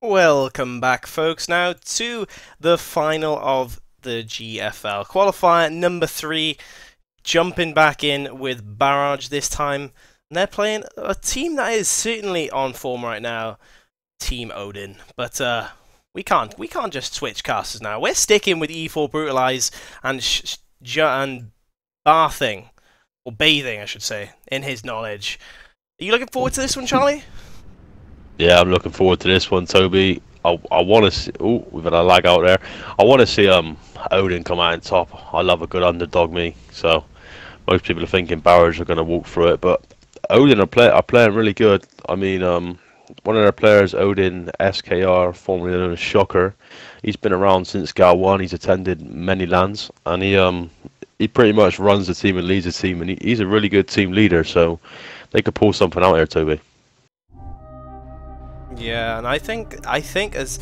Welcome back, folks, now to the final of the GFL qualifier number three. Jumping back in with Barrage this time. And they're playing a team that is certainly on form right now, Team Odin. But uh, we can't we can't just switch casters now. We're sticking with E4 Brutalize and sh- sh- and bathing or bathing, I should say, in his knowledge. Are you looking forward to this one, Charlie? Yeah, I'm looking forward to this one, Toby. I, I want to see. Oh, we've had a lag out there. I want to see um Odin come out on top. I love a good underdog, me. So most people are thinking Barrage are going to walk through it, but Odin are, play, are playing really good. I mean, um, one of their players, Odin SKR, formerly known as Shocker, he's been around since Gal One. He's attended many LANs, and he um he pretty much runs the team and leads the team, and he, he's a really good team leader. So they could pull something out here, Toby. Yeah, and I think I think as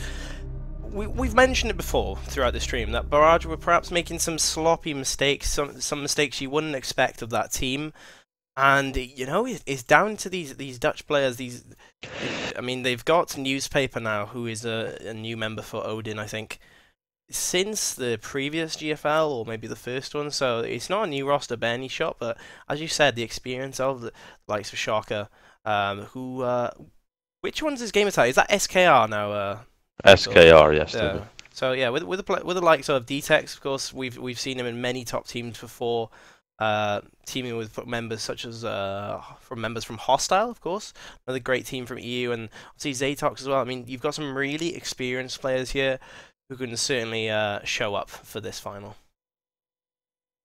we, we've mentioned it before throughout the stream that Barrage were perhaps making some sloppy mistakes, some some mistakes you wouldn't expect of that team, and you know it, it's down to these these Dutch players. These, I mean, they've got newspaper now, who is a, a new member for Odin, I think, since the previous GFL or maybe the first one. So it's not a new roster by any shot, but as you said, the experience of the likes of Shocker, um, who uh, which one's his gamer tag? Is that SKR now? Uh, SKR, yes. yeah. So yeah, with with the with the likes of DTEX, of course, we've we've seen him in many top teams before, uh, teaming with members such as uh, from members from Hostile, of course, another great team from EU, and obviously Zatox as well. I mean, you've got some really experienced players here who can certainly uh, show up for this final.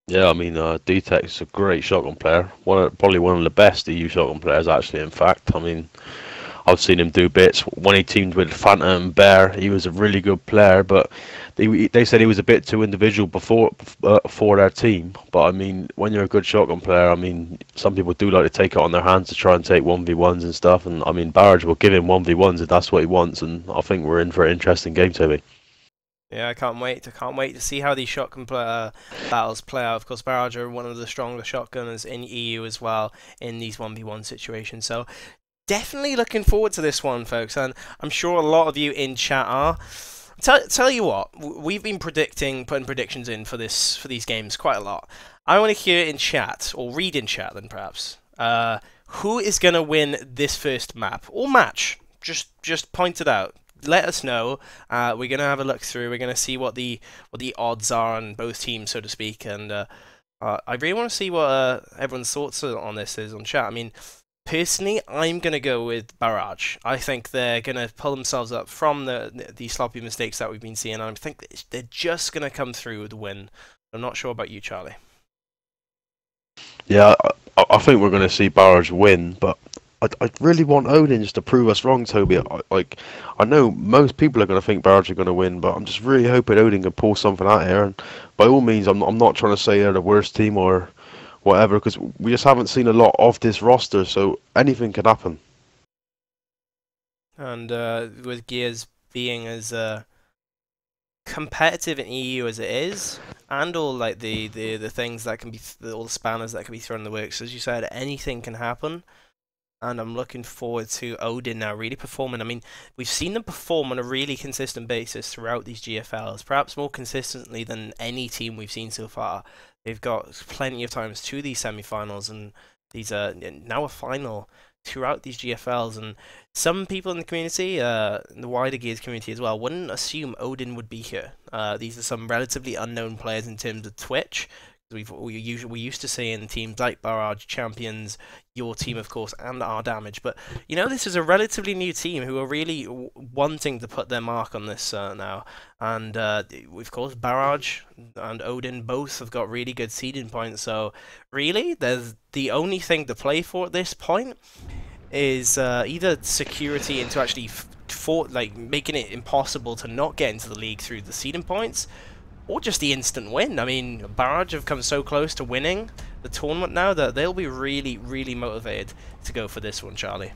Yeah, I mean, uh, DTEX is a great shotgun player. One of, probably one of the best EU shotgun players, actually. In fact, I mean, I've seen him do bits. When he teamed with Phantom Bear, he was a really good player, but they they said he was a bit too individual before uh, for their team. But I mean, when you're a good shotgun player, I mean, some people do like to take it on their hands to try and take one v ones and stuff. And I mean, Barrage will give him one v ones if that's what he wants. And I think we're in for an interesting game, Toby. Yeah, I can't wait. I can't wait to see how these shotgun play, uh, battles play out. Of course, Barrage are one of the stronger shotgunners in EU as well in these 1v1 situations. So definitely looking forward to this one, folks, and I'm sure a lot of you in chat are. Tell, tell you what, we've been predicting, putting predictions in for this for these games quite a lot. I want to hear in chat, or read in chat then perhaps, uh, who is going to win this first map or match. Just just point it out. Let us know. Uh, we're gonna have a look through. We're gonna see what the what the odds are on both teams, so to speak. And uh, uh, I really want to see what uh, everyone's thoughts on this is on chat. I mean, Personally, I'm going to go with Barrage. I think they're going to pull themselves up from the the sloppy mistakes that we've been seeing. I think they're just going to come through with a win. I'm not sure about you, Charlie. Yeah, I, I think we're going to see Barrage win, but I, I really want Odin just to prove us wrong, Toby. I, like, I know most people are going to think Barrage are going to win, but I'm just really hoping Odin can pull something out here. And by all means, I'm, I'm not trying to say they're the worst team or whatever, because we just haven't seen a lot of this roster, so anything can happen. And uh, with Gears being as uh, competitive in EU as it is, and all like the, the, the things that can be, all the spanners that can be thrown in the works, as you said, anything can happen. And I'm looking forward to Odin now really performing. I mean, we've seen them perform on a really consistent basis throughout these GFLs, perhaps more consistently than any team we've seen so far. They've got plenty of times to these semi-finals and these are now a final throughout these GFLs. And some people in the community, uh, in the wider Gears community as well, wouldn't assume Odin would be here. Uh, these are some relatively unknown players in terms of Twitch, We've, we usually we used to see in teams like Barrage Champions, your team of course, and our damage. But you know this is a relatively new team who are really wanting to put their mark on this uh, now. And uh, of course Barrage and Odin both have got really good seeding points. So really, there's the only thing to play for at this point is uh, either security into actually for like making it impossible to not get into the league through the seeding points or just the instant win. I mean, Barrage have come so close to winning the tournament now that they'll be really, really motivated to go for this one, Charlie.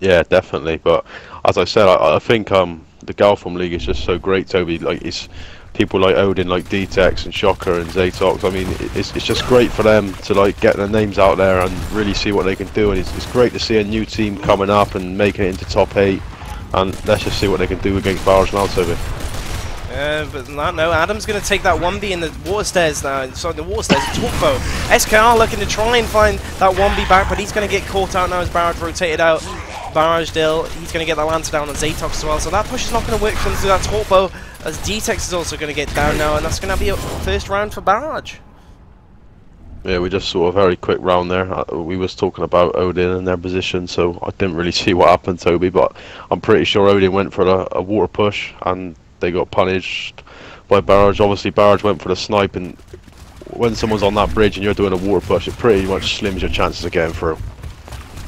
Yeah, definitely. But as I said, I, I think um, the GowForum League is just so great, Toby. Like it's people like Odin, like DTEX and Shocker and Zatox. I mean, it's it's just great for them to like get their names out there and really see what they can do. And it's, it's great to see a new team coming up and making it into top eight. And let's just see what they can do against Barrage now, Toby. Uh, but not, no, Adam's going to take that 1B in the water stairs now. Sorry, the water stairs, Torque Bow. SKR looking to try and find that 1B back, but he's going to get caught out now as Barrage rotated out. Barrage Dill, he's going to get that lantern down on Zatox as well, so that push is not going to work for him through that Torque Bow, as D-Tex is also going to get down now, and that's going to be a first round for Barrage. Yeah, we just saw a very quick round there. Uh, we was talking about Odin and their position, so I didn't really see what happened, Toby. But I'm pretty sure Odin went for a, a water push, and they got punished by Barrage. Obviously, Barrage went for the snipe, and when someone's on that bridge and you're doing a water push, it pretty much slims your chances of getting through.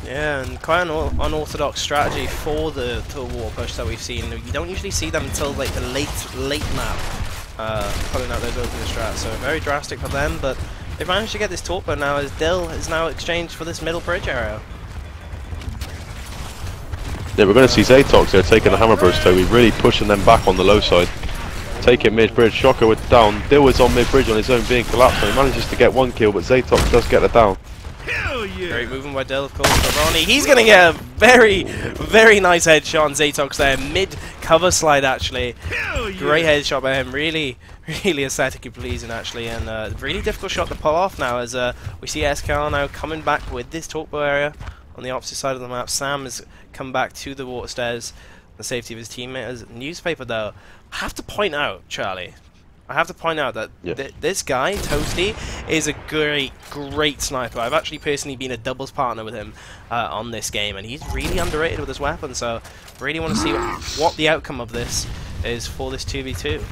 Yeah, and quite an unorthodox strategy for the, the water push that we've seen. You don't usually see them until like the late late map, uh, pulling out those open strats. So very drastic for them, but they've managed to get this torpedo now as Dill is now exchanged for this middle bridge area. Yeah, we're going to see Zatox there taking the hammer burst, Toby, really pushing them back on the low side. Take it mid-bridge, Shocker with down, Dill is on mid-bridge on his own being collapsed, and he manages to get one kill, but Zatox does get the down. Hell yeah! Great movement by Dill, of course, but Ronnie, he's going to get a very, very nice headshot on Zatox there, mid-cover slide actually. Yeah. Great headshot by him, really, really aesthetically pleasing actually, and uh, really difficult shot to pull off now as uh, we see SKR now coming back with this torpedo area on the opposite side of the map. Sam has come back to the water stairs. The safety of his teammate. As newspaper, though, I have to point out, Charlie. I have to point out that th this guy, Toasty, is a great, great sniper. I've actually personally been a doubles partner with him uh, on this game, and he's really underrated with his weapon. So, really want to see what, what the outcome of this is for this 2v2.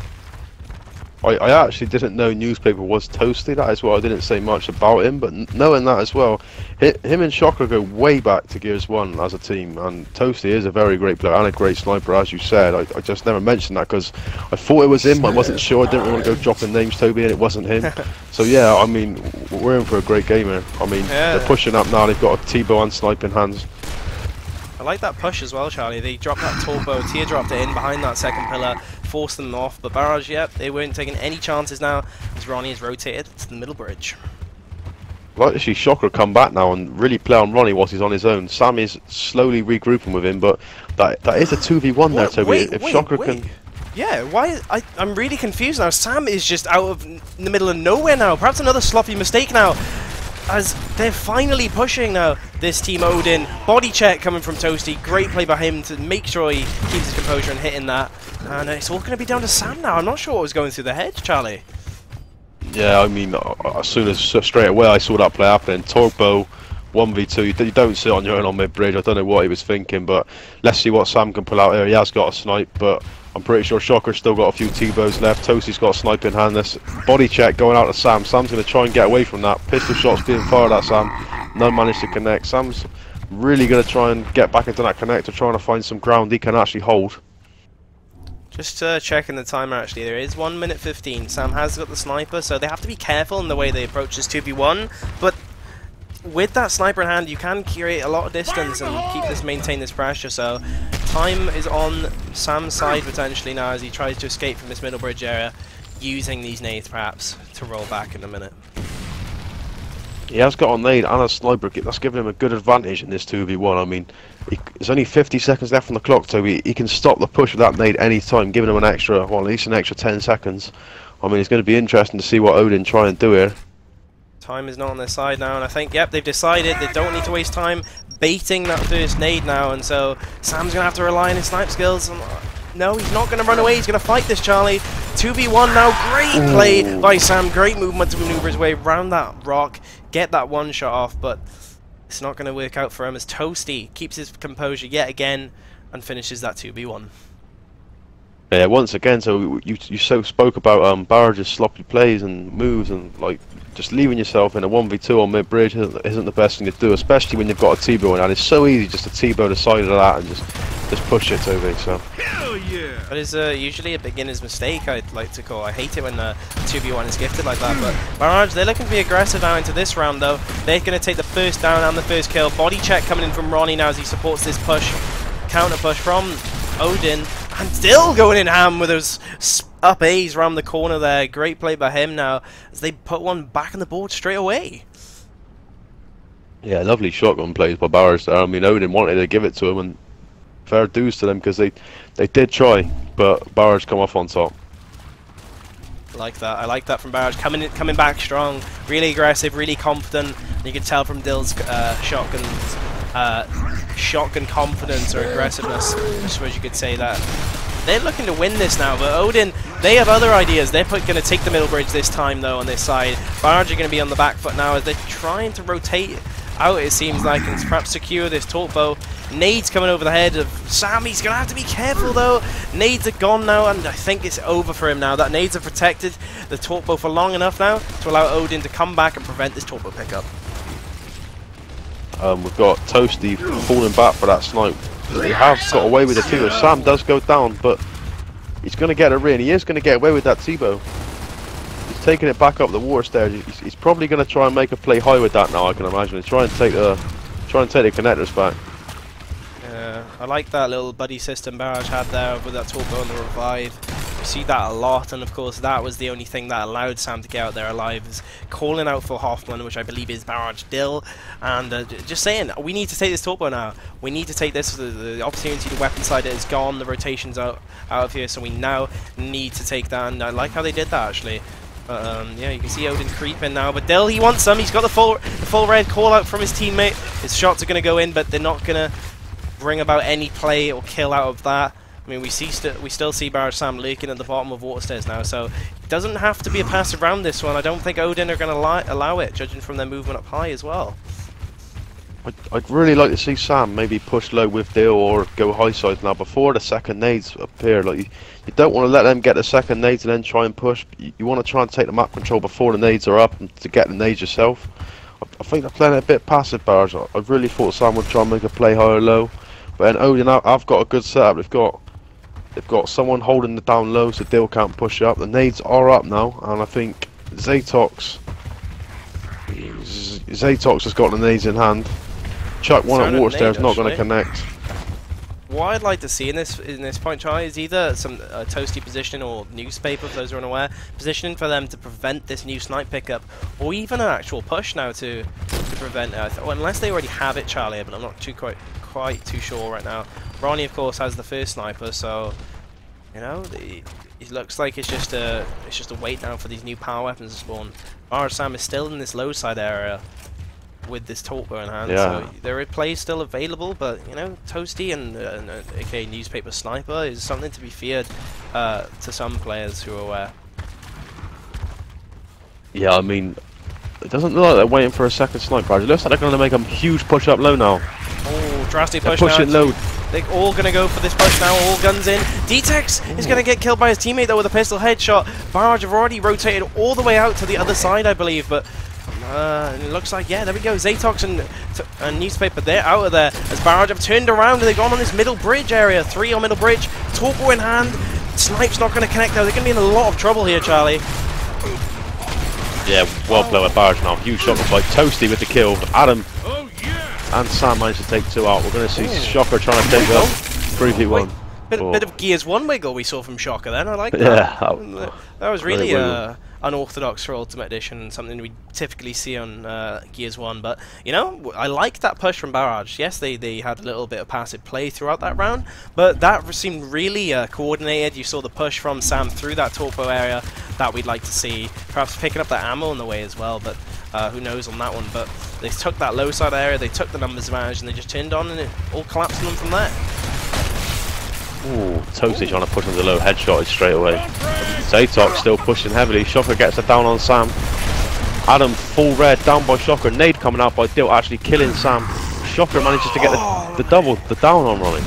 I, I actually didn't know newspaper was toasty. That is why I didn't say much about him. But knowing that as well, him and Shocker go way back to Gears One as a team, and Toasty is a very great player and a great sniper, as you said. I, I just never mentioned that because I thought it was him. I wasn't sure. I didn't want to go dropping names, Toby, and it wasn't him. so yeah, I mean, we're in for a great game here. I mean, yeah. they're pushing up now. They've got a T-bow and sniping hands. I like that push as well, Charlie. They dropped that torpedo, teardropped it in behind that second pillar, forced them off. But Barrage, yep, they weren't taking any chances now as Ronnie is rotated to the middle bridge. Like to see Shocker come back now and really play on Ronnie whilst he's on his own. Sam is slowly regrouping with him, but that that is a 2v1 there, Toby. Wait, if wait, Shocker wait. can... Yeah, why? I, I'm really confused now. Sam is just out of the middle of nowhere now. Perhaps another sloppy mistake now as they're finally pushing now this team Odin. Body check coming from Toasty. Great play by him to make sure he keeps his composure and hitting that. And it's all going to be down to Sam now. I'm not sure what was going through the head, Charlie. Yeah, I mean, uh, as soon as straight away I saw that play happen, Torque Bow 1v2, you don't sit on your own on mid-bridge. I don't know what he was thinking, but let's see what Sam can pull out here. He has got a snipe, but I'm pretty sure Shocker's still got a few T-bows left. Toasty's got a snipe in hand. This body check going out to Sam. Sam's going to try and get away from that. Pistol shots being fired at Sam. None managed to connect. Sam's really going to try and get back into that connector, trying to find some ground he can actually hold. Just uh, checking the timer actually, there is 1 minute 15. Sam has got the sniper, so they have to be careful in the way they approach this 2v1, but with that sniper in hand, you can create a lot of distance and keep this maintain this pressure. So time is on Sam's side potentially now as he tries to escape from this middle bridge area, using these nades perhaps to roll back in a minute. He has got a nade and a sniper. That's giving him a good advantage in this 2v1. I mean, he, there's only 50 seconds left on the clock, so he, he can stop the push with that nade any time, giving him an extra, well, at least an extra 10 seconds. I mean, it's going to be interesting to see what Odin try and do here. Time is not on their side now, and I think, yep, they've decided they don't need to waste time baiting that first nade now, and so Sam's going to have to rely on his snipe skills. And, uh, no, he's not going to run away. He's going to fight this, Charlie. 2v1 now. Great play by Sam. Great movement to maneuver his way around that rock, get that one shot off, but it's not going to work out for him as Toasty keeps his composure yet again and finishes that 2v1. Yeah, once again, so you you so spoke about um Barrage's sloppy plays and moves and like just leaving yourself in a 1v2 on mid-bridge isn't, isn't, the best thing to do, especially when you've got a T-bow and it's so easy just to T-bow the side of that and just just push it over, so. Hell yeah! That is uh, usually a beginner's mistake, I'd like to call. I hate it when the 2v1 is gifted like that, but Barrage, they're looking to be aggressive now into this round, though. They're going to take the first down and the first kill. Body check coming in from Ronnie now as he supports this push, counter push from Odin, and still going in ham with those up A's around the corner there. Great play by him now as they put one back on the board straight away. Yeah, lovely shotgun plays by Barrage there. I mean, Odin wanted to give it to him and fair dues to them because they they did try, but Barrage come off on top. I like that. I like that from Barrage. Coming coming back strong, really aggressive, really confident. You can tell from Dill's uh, shotgun, uh, shotgun confidence or aggressiveness. I suppose you could say that. They're looking to win this now, but Odin, they have other ideas. They're going to take the middle bridge this time, though, on this side. Barrage are going to be on the back foot now as they're trying to rotate out, it seems like, and perhaps secure this torque bow. Nades coming over the head of Sam. He's going to have to be careful, though. Nades are gone now, and I think it's over for him now. That Nades have protected the torque bow for long enough now to allow Odin to come back and prevent this torque bow pickup. Um, we've got Toasty falling back for that snipe. They have got away with it too. Sam does go down, but he's going to get a ring. He is going to get away with that T-bow. He's taking it back up the water stairs. He's, he's probably going to try and make a play high with that now. I can imagine. And try and take the try and take the connectors back. Yeah, I like that little buddy system Barrage had there with that torque bow and the revive. See that a lot, and of course that was the only thing that allowed Sam to get out there alive, is calling out for Hoffman, which I believe is Barrage Dill, and uh, just saying, we need to take this torque bow now. We need to take this, the, the opportunity to weapon side it is gone, the rotation's out, out of here, so we now need to take that, and I like how they did that actually. But, um, yeah, you can see Odin creeping now, but Dill, he wants some, he's got the full, the full red call out from his teammate, his shots are going to go in, but they're not going to bring about any play or kill out of that. I mean, we see st we still see Barrage Sam lurking at the bottom of water stairs now, so it doesn't have to be a passive round this one. I don't think Odin are going to allow it, judging from their movement up high as well. I'd, I'd, really like to see Sam maybe push low with Dill or go high side now before the second nades appear. Like you, you don't want to let them get the second nades and then try and push. You, you, want to try and take the map control before the nades are up and to get the nades yourself. I, I think they're playing a bit passive, Barrage. I, I really thought Sam would try and make a play high or low. But then Odin, I've got a good setup. They've got They've got someone holding the down low so Dill can't push up. The nades are up now, and I think Zatox Zatox has got the nades in hand. Chuck one at water stairs not going to connect. What I'd like to see in this in this point, Charlie, is either some uh, toasty position or newspaper, for those who are unaware, positioning for them to prevent this new snipe pickup, or even an actual push now to to prevent. Well, unless they already have it, Charlie, but I'm not too quite quite too sure right now. Ronnie, of course, has the first sniper, so you know the, it looks like it's just a it's just a wait now for these new power weapons to spawn. Sam is still in this low side area with this in hand, yeah. so there are plays still available, but you know Toasty and, uh, and uh, aka newspaper sniper is something to be feared uh, to some players who are aware. Yeah, I mean, it doesn't look like they're waiting for a second sniper. It looks like they're going to make a huge push up low now. Oh, drastic push they're pushing now. low. They're all going to go for this push now, all guns in. Detex is going to get killed by his teammate though with a pistol headshot. Barrage have already rotated all the way out to the other side, I believe, but uh, it looks like, yeah, there we go. Zatox and, and Newspaper, they're out of there. As Barrage have turned around and they've gone on this middle bridge area. Three on middle bridge. torque bow in hand. Snipe's not going to connect though. They're going to be in a lot of trouble here, Charlie. Yeah, well played by Barrage now. Huge shot by Toasty with the kill. Adam oh, yeah. and Sam managed to take two out. We're going to see Ooh. Shocker trying to take up 3v1. Bit, bit of Gears 1 wiggle we saw from Shocker then. I like that. Yeah, that, that was really uh, unorthodox for Ultimate Edition, something we typically see on uh, Gears 1. But, you know, I like that push from Barrage. Yes, they, they had a little bit of passive play throughout that round, but that seemed really uh, coordinated. You saw the push from Sam through that torque bow area that we'd like to see. Perhaps picking up that ammo on the way as well, but uh, who knows on that one. But they took that low side area, they took the numbers advantage, and they just turned on, and it all collapsed on them from there. Ooh, Toasty trying to push on the low headshot straight away. Zatox still pushing heavily. Shocker gets a down on Sam. Adam full red down by Shocker. Nade coming out by Dill actually killing Sam. Shocker manages to get the, the double, the down on Ronnie.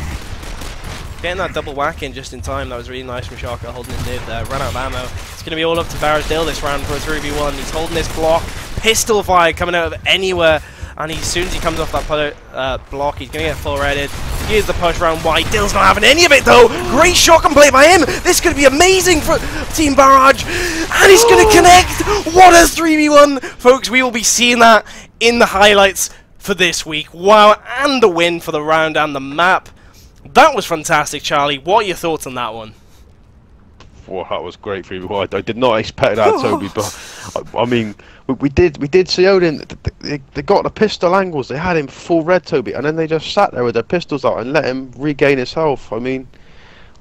Getting that double whack in just in time, that was really nice from Shocker holding it mid there. Run out of ammo. It's going to be all up to Barrage Dill this round for a 3v1. He's holding this block. Pistol fire coming out of anywhere. And he, as soon as he comes off that uh, block, he's going to get full redded. Here's the push round wide. Dill's not having any of it though. Great shotgun play by him. This could be amazing for Team Barrage. And he's going to oh. connect. What a 3v1. Folks, we will be seeing that in the highlights for this week. Wow, and the win for the round and the map. That was fantastic, Charlie. What are your thoughts on that one? Well, that was great for you. I did not expect that, Toby, but I, I mean, we, we did we did see Odin. They, they got the pistol angles. They had him full red, Toby, and then they just sat there with their pistols out and let him regain his health. I mean,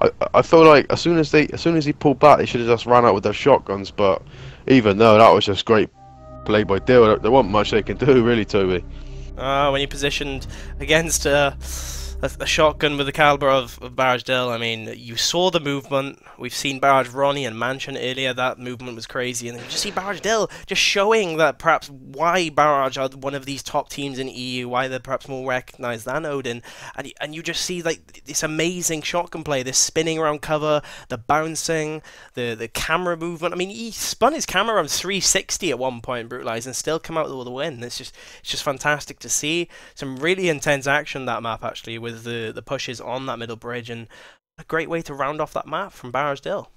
I I feel like as soon as they as soon as he pulled back, they should have just ran out with their shotguns. But even though that was just great play by Dill, there wasn't much they can do really, Toby. Uh, when you positioned against uh, a, a, shotgun with the caliber of, of Barrage Dill, I mean, you saw the movement. We've seen Barrage Ronnie and Mansion earlier. That movement was crazy. And you just see Barrage Dill just showing that perhaps why Barrage are one of these top teams in EU, why they're perhaps more recognized than Odin. And, and you just see like this amazing shotgun play, this spinning around cover, the bouncing, the, the camera movement. I mean, he spun his camera around 360 at one point, brutalized, and still come out with the win. It's just, it's just fantastic to see. Some really intense action that map, actually, with the, the pushes on that middle bridge, and a great way to round off that map from Dill.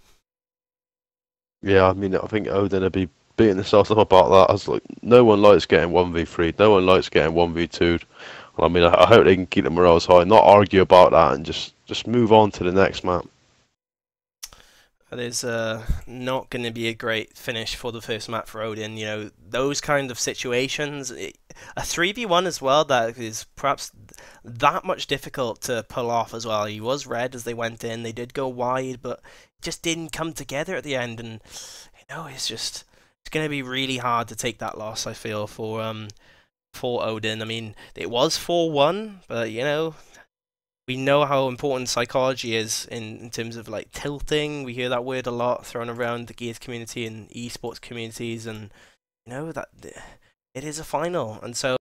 Yeah, I mean, I think Odin would be beating themselves up about that. I was like, no one likes getting 1v3, no one likes getting 1v2'd. I mean, I, I hope they can keep the morale high, not argue about that, and just, just move on to the next map. That is uh, not going to be a great finish for the first map for Odin. You know, those kind of situations, a 3v1 as well, that is perhaps that much difficult to pull off as well. He was red as they went in. They did go wide, but just didn't come together at the end. And, you know, it's just, it's going to be really hard to take that loss, I feel, for, um, for Odin. I mean, it was 4-1, but, you know, we know how important psychology is in, in terms of like tilting. We hear that word a lot thrown around the gears community and esports communities, and you know that it is a final, and so